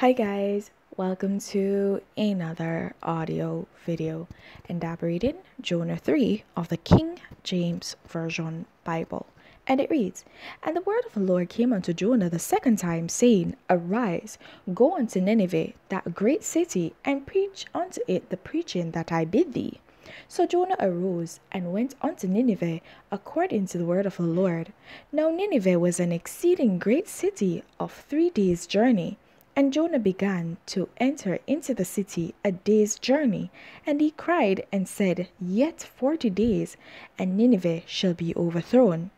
Hi guys, welcome to another audio video and I'm reading Jonah 3 of the King James Version Bible. And it reads, And the word of the Lord came unto Jonah the second time, saying, Arise, go unto Nineveh, that great city, and preach unto it the preaching that I bid thee. So Jonah arose and went unto Nineveh according to the word of the Lord. Now Nineveh was an exceeding great city of three days' journey. And Jonah began to enter into the city a day's journey, and he cried and said, Yet forty days, and Nineveh shall be overthrown.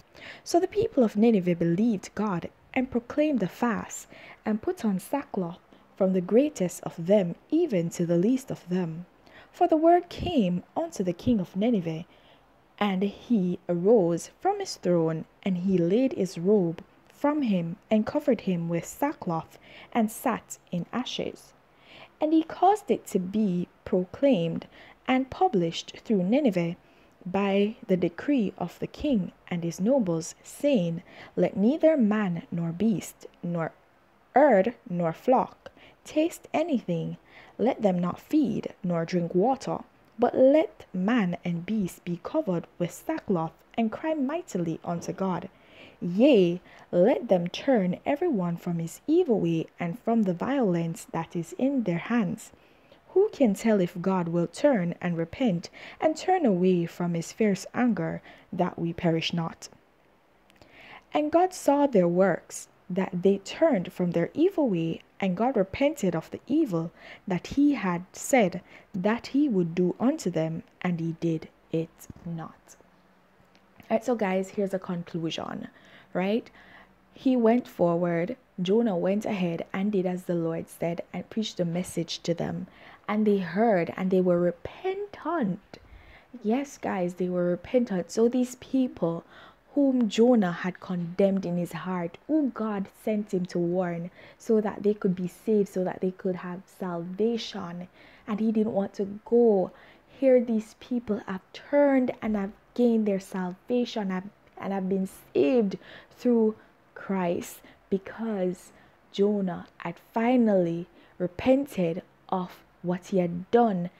So the people of Nineveh believed God, and proclaimed a fast, and put on sackcloth, from the greatest of them even to the least of them. For the word came unto the king of Nineveh, and he arose from his throne, and he laid his robe from him and covered him with sackcloth and sat in ashes. And he caused it to be proclaimed and published through Nineveh by the decree of the king and his nobles, saying, Let neither man nor beast, nor herd nor flock taste anything, let them not feed nor drink water, but let man and beast be covered with sackcloth and cry mightily unto God. Yea, let them turn every one from his evil way and from the violence that is in their hands. Who can tell if God will turn and repent and turn away from his fierce anger that we perish not? And God saw their works, that they turned from their evil way, and God repented of the evil that he had said that he would do unto them, and he did it not. All right, so guys, here's a conclusion right? He went forward, Jonah went ahead and did as the Lord said and preached the message to them. And they heard and they were repentant. Yes, guys, they were repentant. So these people whom Jonah had condemned in his heart, who God sent him to warn so that they could be saved, so that they could have salvation. And he didn't want to go. Here, these people have turned and have gained their salvation, have and have been saved through Christ because Jonah had finally repented of what he had done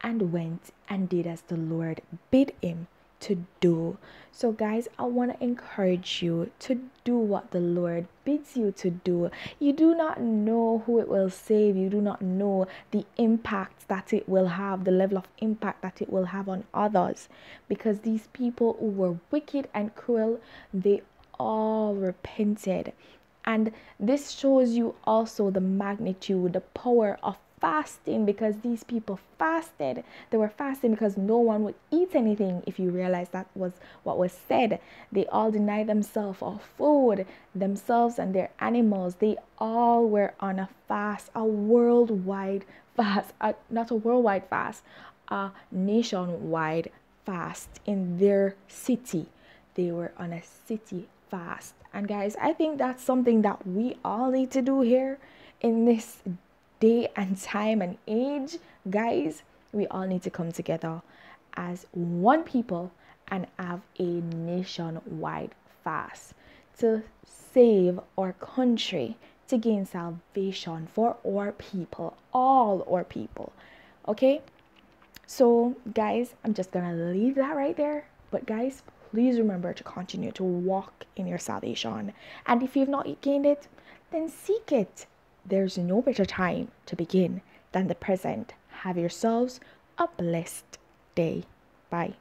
and went and did as the Lord bid him to do. So, guys, I want to encourage you to do what the Lord bids you to do. You do not know who it will save, you do not know the impact that it will have, the level of impact that it will have on others. Because these people who were wicked and cruel, they all repented. And this shows you also the magnitude, the power of fasting because these people fasted. They were fasting because no one would eat anything. If you realize that was what was said, they all denied themselves of food, themselves and their animals. They all were on a fast, a worldwide fast, a, not a worldwide fast, a nationwide fast in their city. They were on a city fast. And guys, I think that's something that we all need to do here in this day and time and age, guys, we all need to come together as one people and have a nationwide fast to save our country, to gain salvation for our people, all our people. Okay? So, guys, I'm just gonna leave that right there. But, guys, please remember to continue to walk in your salvation. And if you've not gained it, then seek it. There's no better time to begin than the present. Have yourselves a blessed day. Bye.